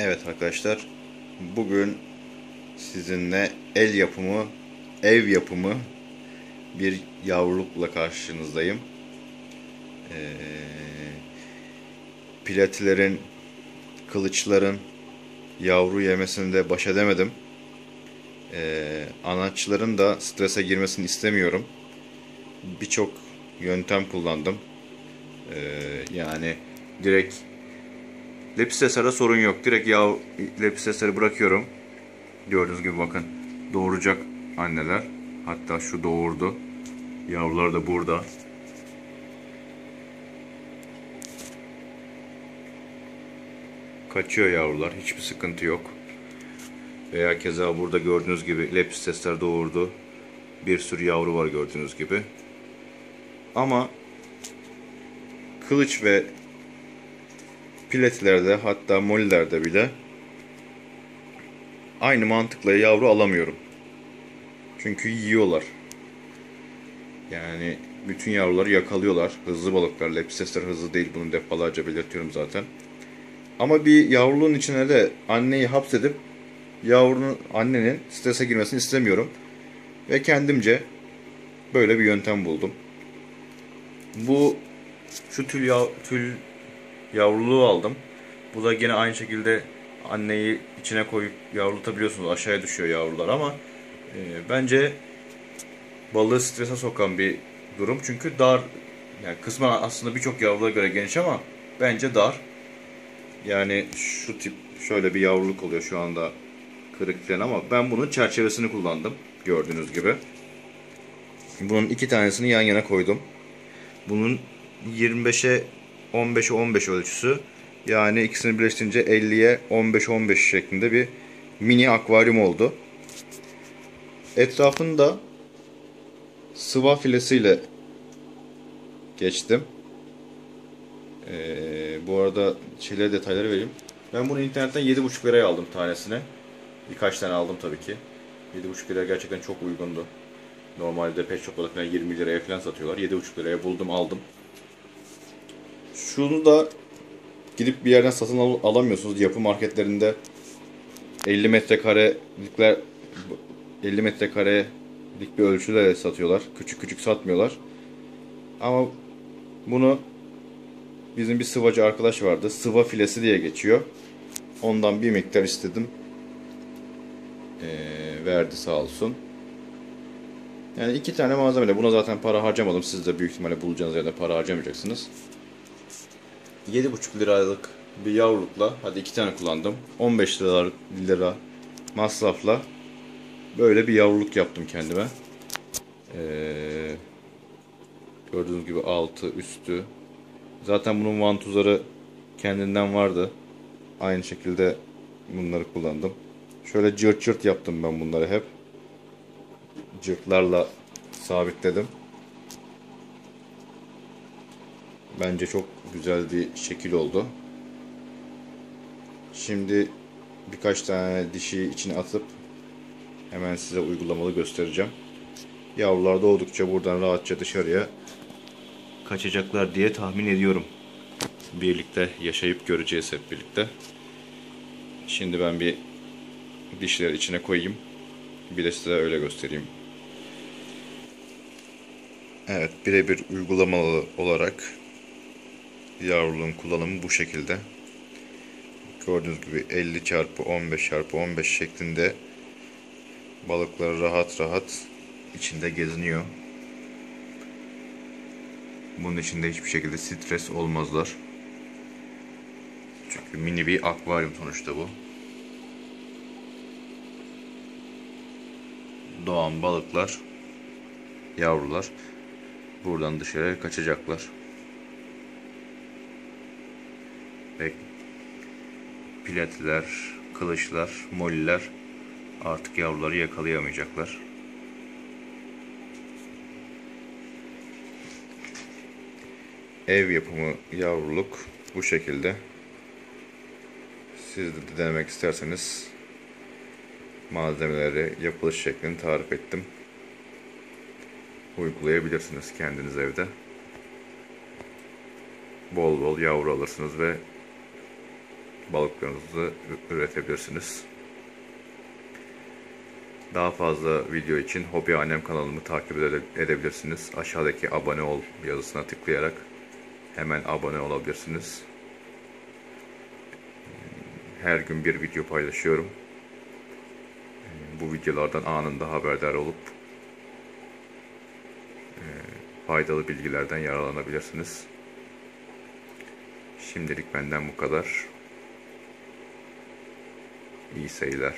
Evet arkadaşlar, bugün sizinle el yapımı, ev yapımı bir yavrulukla karşınızdayım. Ee, platilerin, kılıçların yavru yemesinde baş edemedim. Ee, anaçların da strese girmesini istemiyorum. Birçok yöntem kullandım. Ee, yani direkt Lepistesar'a sorun yok. Direkt yav Lepistesar'ı bırakıyorum. Gördüğünüz gibi bakın doğuracak anneler. Hatta şu doğurdu. Yavrular da burada. Kaçıyor yavrular. Hiçbir sıkıntı yok. Veya keza burada gördüğünüz gibi Lepistesler doğurdu. Bir sürü yavru var gördüğünüz gibi. Ama kılıç ve piletlerde hatta mollilerde bile aynı mantıkla yavru alamıyorum. Çünkü yiyorlar. Yani bütün yavruları yakalıyorlar. Hızlı balıklar. Lepistesler hızlı değil. Bunu defalarca belirtiyorum zaten. Ama bir yavruluğun içine de anneyi hapsedip yavrunun annenin strese girmesini istemiyorum. Ve kendimce böyle bir yöntem buldum. Bu şu tül, yav, tül yavruluğu aldım. Bu da yine aynı şekilde anneyi içine koyup yavrulutabiliyorsunuz. Aşağıya düşüyor yavrular ama e, bence balığı strese sokan bir durum. Çünkü dar yani kısmen aslında birçok yavrulara göre geniş ama bence dar. Yani şu tip şöyle bir yavruluk oluyor şu anda kırık falan ama ben bunun çerçevesini kullandım gördüğünüz gibi. Bunun iki tanesini yan yana koydum. Bunun 25'e 15'e 15 ölçüsü. Yani ikisini birleştirince 50'ye 15-15 şeklinde bir mini akvaryum oldu. Etrafında sıva filesiyle geçtim. Ee, bu arada şeyleri detayları vereyim. Ben bunu internetten 7,5 liraya aldım tanesine. Birkaç tane aldım tabii ki. 7,5 liraya gerçekten çok uygundu. Normalde pet shop'ta falan 20 liraya falan satıyorlar. 7,5 liraya buldum aldım. Şunu da gidip bir yerden satın al alamıyorsunuz. Yapı marketlerinde 50 metrekarelikler 50 metrekarelik bir ölçüde satıyorlar. Küçük küçük satmıyorlar. Ama bunu bizim bir sıvacı arkadaş vardı. Sıva filesi diye geçiyor. Ondan bir miktar istedim. Ee, verdi sağ olsun. Yani iki tane malzemeyle buna zaten para harcamadım. Siz de büyük ihtimalle bulacağınız yerde para harcamayacaksınız. 7,5 liralık bir yavrulukla hadi iki tane kullandım. 15 lira, lira masrafla böyle bir yavruluk yaptım kendime. Ee, gördüğünüz gibi altı üstü. Zaten bunun vantuzları kendinden vardı. Aynı şekilde bunları kullandım. Şöyle cırt cırt yaptım ben bunları hep. Cırtlarla sabitledim. Bence çok güzel bir şekil oldu. Şimdi birkaç tane dişi içine atıp hemen size uygulamalı göstereceğim. Yavrular doğdukça buradan rahatça dışarıya kaçacaklar diye tahmin ediyorum. Birlikte yaşayıp göreceğiz hep birlikte. Şimdi ben bir dişleri içine koyayım. Bir de size öyle göstereyim. Evet birebir uygulamalı olarak yavruluğun kullanımı bu şekilde. Gördüğünüz gibi 50 çarpı 15 çarpı 15 şeklinde balıklar rahat rahat içinde geziniyor. Bunun içinde hiçbir şekilde stres olmazlar. Çünkü mini bir akvaryum sonuçta bu. Doğan balıklar, yavrular buradan dışarı kaçacaklar. Ve piletler, kılıçlar, molliler artık yavruları yakalayamayacaklar. Ev yapımı yavruluk bu şekilde. Siz de denemek isterseniz malzemeleri, yapılış şeklini tarif ettim. Uygulayabilirsiniz kendiniz evde. Bol bol yavru alırsınız ve balıklarınızı üretebilirsiniz. Daha fazla video için Hobi Annem kanalımı takip ede- edebilirsiniz. Aşağıdaki abone ol yazısına tıklayarak hemen abone olabilirsiniz. Her gün bir video paylaşıyorum. Bu videolardan anında haberdar olup e, faydalı bilgilerden yararlanabilirsiniz. Şimdilik benden bu kadar. İyi seyirler.